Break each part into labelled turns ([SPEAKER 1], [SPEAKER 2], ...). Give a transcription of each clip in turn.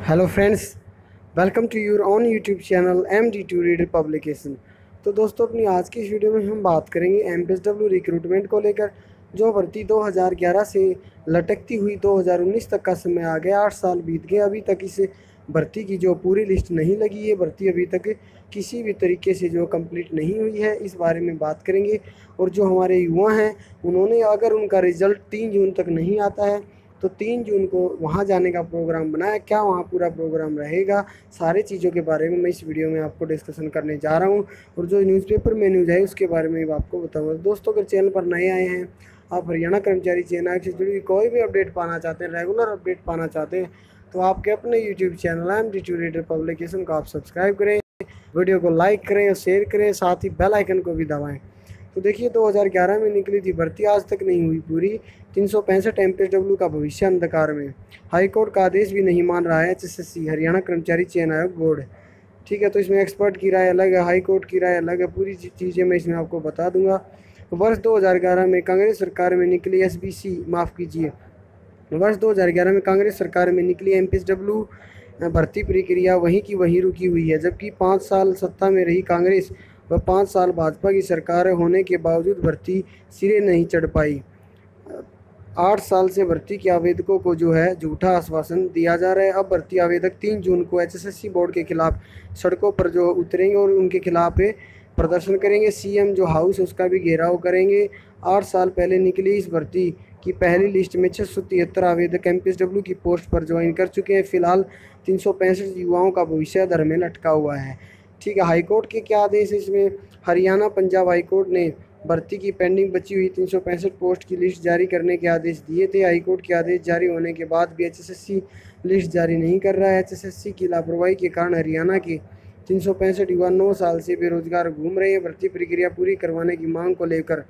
[SPEAKER 1] Hello friends welcome to your on YouTube channel M D two reader publication तो दोस्तों, अपनी आज की इस वीडियो में हम बात करेंगे M P S W recruitment को लेकर, जो भर्ती 2011 से लटकती हुई 2019 तक का समय आ गया। आठ साल बीत गए, अभी तक इस भर्ती की जो पूरी लिस्ट नहीं लगी है। भर्ती अभी तक किसी भी तरीके से जो कंप्लीट नहीं हुई है, इस बारे में बात करेंगे। और जो हमारे युवा हैं, उन्होंने अगर उनका रिज़ल्ट तीन जून तक नहीं आता है तो तीन जून को वहाँ जाने का प्रोग्राम बनाया। क्या वहाँ पूरा प्रोग्राम रहेगा? सारे चीज़ों के बारे में मैं इस वीडियो में आपको डिस्कशन करने जा रहा हूँ। और जो न्यूज़पेपर में न्यूज़ है, उसके बारे में भी आपको बताऊँगा। दोस्तों, अगर चैनल पर नए आए हैं, आप हरियाणा कर्मचारी चैनल से जुड़ी कोई भी अपडेट पाना चाहते हैं रेगुलर अपडेट पाना चाहते हैं तो आपके अपने YouTube channel M D reader publication को आप सब्सक्राइब करें वीडियो को लाइक करें और शेयर करें, साथ ही बेल आइकन को भी दबाएँ। तो देखिए 2011 में निकली थी भर्ती, आज तक नहीं हुई पूरी। तीन सौ पैंसठ एम डब्ल्यू का भविष्य अंधकार में। हाईकोर्ट का आदेश भी नहीं मान रहा है H S S C Haryana कर्मचारी चयन आयोग बोर्ड। ठीक है तो इसमें एक्सपर्ट की राय अलग है, हाई कोर्ट की राय अलग है, पूरी चीज़ें मैं इसमें आपको बता दूँगा। वर्ष 2011 में कांग्रेस सरकार में निकली एस बी सी माफ़ कीजिए। वर्ष 2011 में कांग्रेस सरकार में निकली एम पी एस डब्ल्यू भर्ती प्रक्रिया वहीं की वहीं रुकी हुई है, जबकि पाँच साल सत्ता में रही कांग्रेस। व पाँच साल भाजपा की सरकार होने के बावजूद भर्ती सिरे नहीं चढ़ पाई। आठ साल से भर्ती के आवेदकों को जो है झूठा आश्वासन दिया जा रहा है। अब भर्ती आवेदक तीन जून को एचएसएससी बोर्ड के खिलाफ सड़कों पर जो उतरेंगे और उनके खिलाफ प्रदर्शन करेंगे। सीएम जो हाउस है उसका भी घेराव करेंगे। आठ साल पहले निकली इस भर्ती की पहली लिस्ट में छः सौ तिहत्तर आवेदक एम की पोस्ट पर ज्वाइन कर चुके हैं। फ़िलहाल तीन सौ पैंसठ युवाओं का भविष्य दर में लटका हुआ है। ठीक है हाईकोर्ट के क्या आदेश है इसमें? हरियाणा पंजाब हाईकोर्ट ने भर्ती की पेंडिंग बची हुई तीन सौ पैंसठ पोस्ट की लिस्ट जारी करने के आदेश दिए थे। हाईकोर्ट के आदेश जारी होने के बाद भी एच लिस्ट जारी नहीं कर रहा है। एचएसएससी की लापरवाही के कारण हरियाणा के तीन सौ पैंसठ युवा नौ साल से बेरोजगार घूम रहे हैं। भर्ती प्रक्रिया पूरी करवाने की मांग को लेकर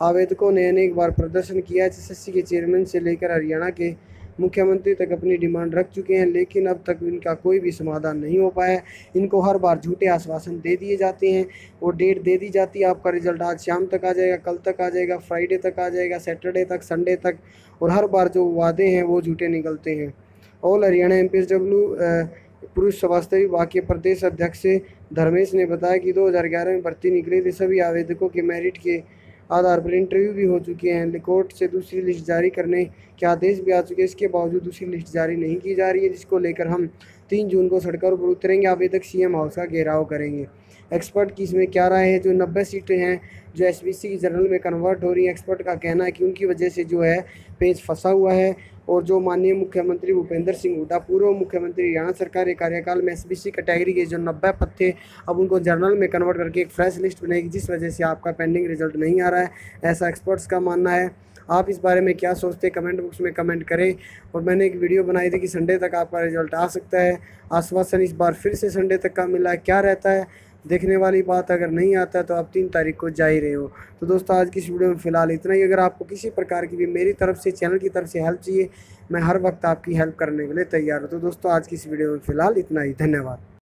[SPEAKER 1] आवेदकों ने अनेक बार प्रदर्शन किया। एचएसएससी के चेयरमैन से लेकर हरियाणा के मुख्यमंत्री तक अपनी डिमांड रख चुके हैं, लेकिन अब तक इनका कोई भी समाधान नहीं हो पाया इनको हर बार झूठे आश्वासन दे दिए जाते हैं और डेट दे दी जाती है। आपका रिज़ल्ट आज शाम तक आ जाएगा, कल तक आ जाएगा, फ्राइडे तक आ जाएगा, सैटरडे तक, संडे तक, और हर बार जो वादे हैं वो झूठे निकलते हैं। ऑल हरियाणा एमपीएसडब्ल्यू पुरुष स्वास्थ्य विभाग के प्रदेश अध्यक्ष धर्मेश ने बताया कि 2011 में भर्ती निकली थी। सभी आवेदकों के मेरिट के आधार पर इंटरव्यू भी हो चुके हैं। कोर्ट से दूसरी लिस्ट जारी करने के आदेश भी आ चुके हैं। इसके बावजूद दूसरी लिस्ट जारी नहीं की जा रही है, जिसको लेकर हम तीन जून को सड़कों पर उतरेंगे। आवेदक सीएम हाउस का घेराव करेंगे। एक्सपर्ट की इसमें क्या राय है? जो नब्बे सीटें हैं, जो एसबीसी की जनरल में कन्वर्ट हो रही हैं एक्सपर्ट का कहना है कि उनकी वजह से जो है पेज फंसा हुआ है और जो माननीय मुख्यमंत्री भूपेंद्र सिंह हुडा पूर्व मुख्यमंत्री हरियाणा सरकार के कार्यकाल में एसबीसी कैटेगरी के जो नब्बे पद थे अब उनको जर्नल में कन्वर्ट करके एक फ्रेश लिस्ट बनेगी, जिस वजह से आपका पेंडिंग रिज़ल्ट नहीं आ रहा है। ऐसा एक्सपर्ट्स का मानना है। आप इस बारे में क्या सोचते हैं? कमेंट बॉक्स में कमेंट करें। और मैंने एक वीडियो बनाई थी कि संडे तक आपका रिज़ल्ट आ सकता है। आश्वासन इस बार फिर से संडे तक का मिला क्या रहता है? देखने वाली बात अगर नहीं आता तो आप तीन तारीख को जा ही रहे हो। तो दोस्तों, आज की इस वीडियो में फ़िलहाल इतना ही। अगर आपको किसी प्रकार की भी मेरी तरफ़ से, चैनल की तरफ़ से हेल्प चाहिए, मैं हर वक्त आपकी हेल्प करने के लिए तैयार हूँ। तो दोस्तों, आज की इस वीडियो में फ़िलहाल इतना ही। धन्यवाद।